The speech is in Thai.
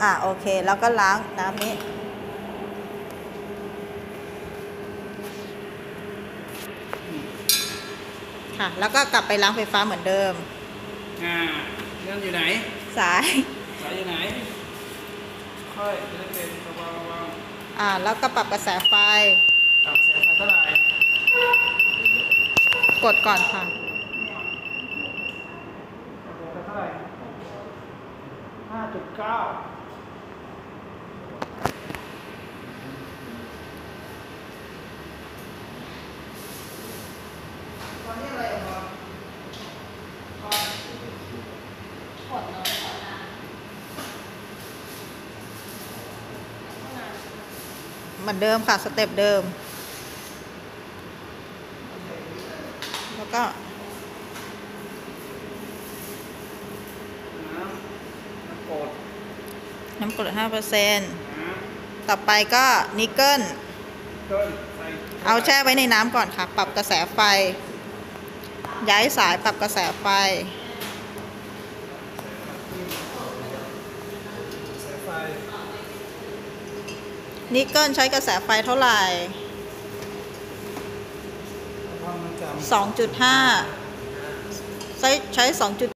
อ่าโอเค แล้วก็ล้างน้ำนี้ ค่ะ แล้วก็กลับไปล้างไฟฟ้าเหมือนเดิม อ่าเรื่องอยู่ไหน สาย สายอยู่ไหน ค่อยจะได้เป็นะวังอ่า แล้วก็ปรับกระแสไฟ ปรับกระแสไฟเท่าไหร่ กดก่อนค่ะห้าจุดเก้า เหมือนเดิมค่ะสเต็ปเดิม แล้วก็น้ำกรดน้ำกรด5%เปอร์เซ็นต์ต่อไปก็นิกเกิล เอาแช่ไว้ในน้ำก่อนค่ะ ปรับกระแสไฟ ย้ายสายปรับกระแสไฟสายไฟ นิกเกิลใช้กระแสไฟเท่าไหร่ความมันจำ2.5 ใช้ใช้ 2.5